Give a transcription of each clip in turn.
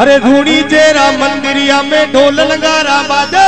अरे धूनी जेरा मंदिरिया में ढोल नगारा बाजे।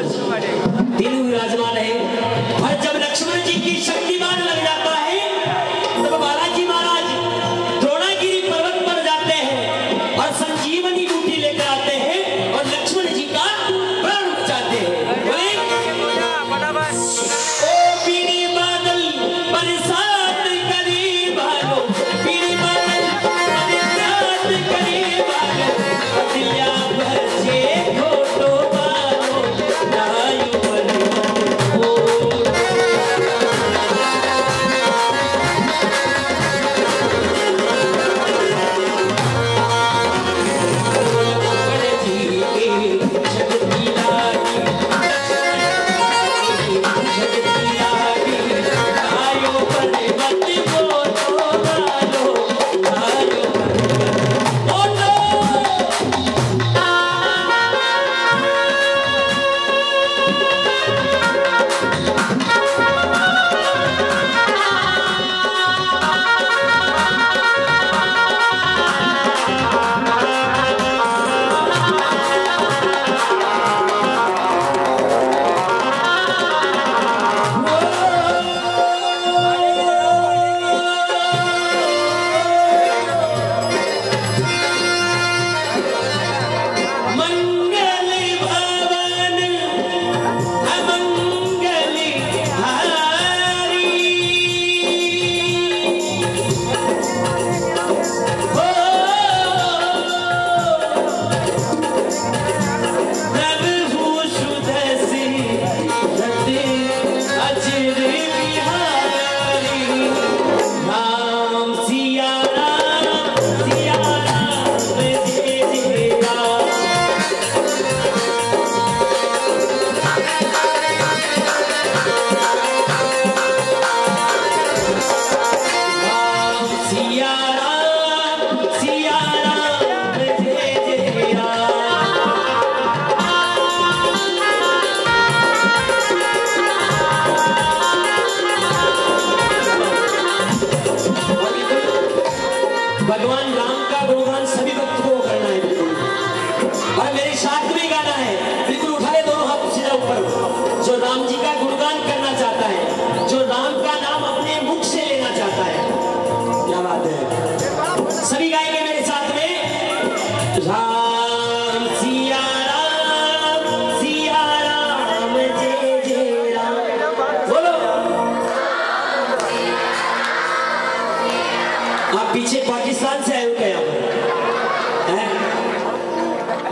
तीनों विराजमान है और जब लक्ष्मण जी की शक्तिमान लग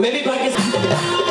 मैं भी पाकिस्तान